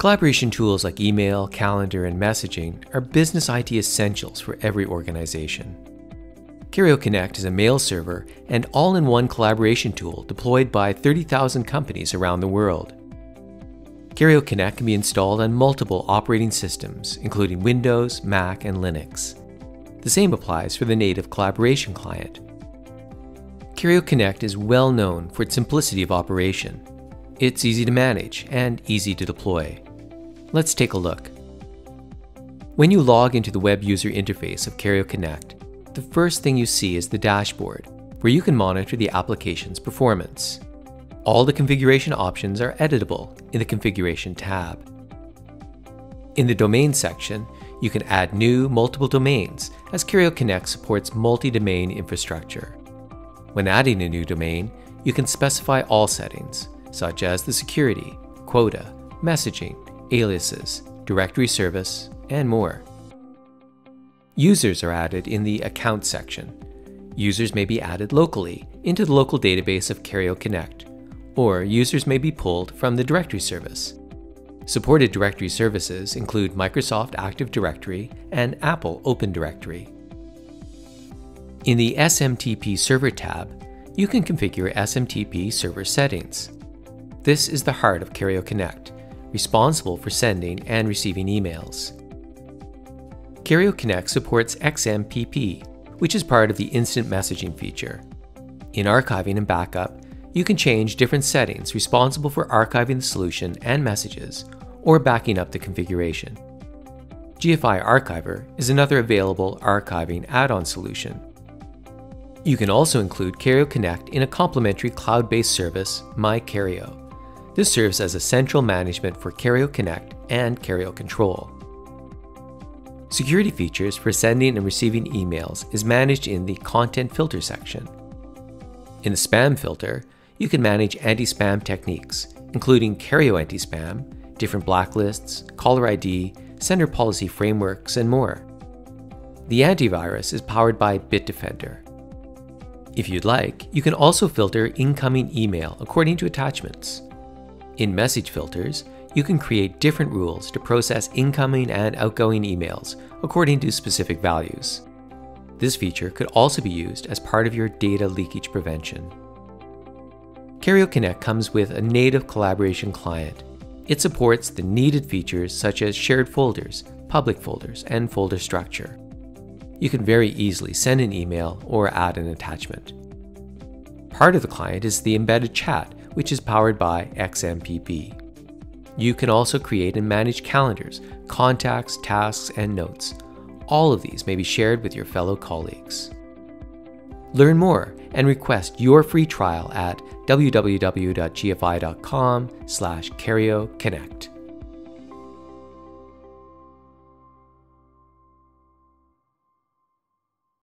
Collaboration tools like email, calendar, and messaging are business IT essentials for every organization. Kerio Connect is a mail server and all in one collaboration tool deployed by 30,000 companies around the world. Kerio Connect can be installed on multiple operating systems, including Windows, Mac, and Linux. The same applies for the native collaboration client. Kerio Connect is well known for its simplicity of operation. It's easy to manage and easy to deploy. Let's take a look. When you log into the web user interface of Kerio Connect, the first thing you see is the dashboard, where you can monitor the application's performance. All the configuration options are editable in the Configuration tab. In the Domain section, you can add new multiple domains as Kerio Connect supports multi-domain infrastructure. When adding a new domain, you can specify all settings, such as the security, quota, messaging, aliases, directory service, and more. Users are added in the Account section. Users may be added locally into the local database of Kerio Connect or users may be pulled from the directory service. Supported directory services include Microsoft Active Directory and Apple Open Directory. In the SMTP Server tab, you can configure SMTP server settings. This is the heart of Kerio Connect, responsible for sending and receiving emails. Kerio Connect supports XMPP, which is part of the instant messaging feature. In archiving and backup, you can change different settings responsible for archiving the solution and messages, or backing up the configuration. GFI Archiver is another available archiving add-on solution. You can also include Kerio Connect in a complementary cloud-based service, MyKerio. This serves as a central management for Kerio Connect and Kerio Control. Security features for sending and receiving emails is managed in the Content Filter section. In the Spam filter, you can manage anti spam techniques, including Kerio anti spam, different blacklists, caller ID, sender policy frameworks, and more. The antivirus is powered by Bitdefender. If you'd like, you can also filter incoming email according to attachments. In message filters, you can create different rules to process incoming and outgoing emails according to specific values. This feature could also be used as part of your data leakage prevention. Kerio Connect comes with a native collaboration client. It supports the needed features such as shared folders, public folders, and folder structure. You can very easily send an email or add an attachment. Part of the client is the embedded chat, which is powered by XMPP. You can also create and manage calendars, contacts, tasks, and notes. All of these may be shared with your fellow colleagues. Learn more and request your free trial at www.gfi.com slash Connect.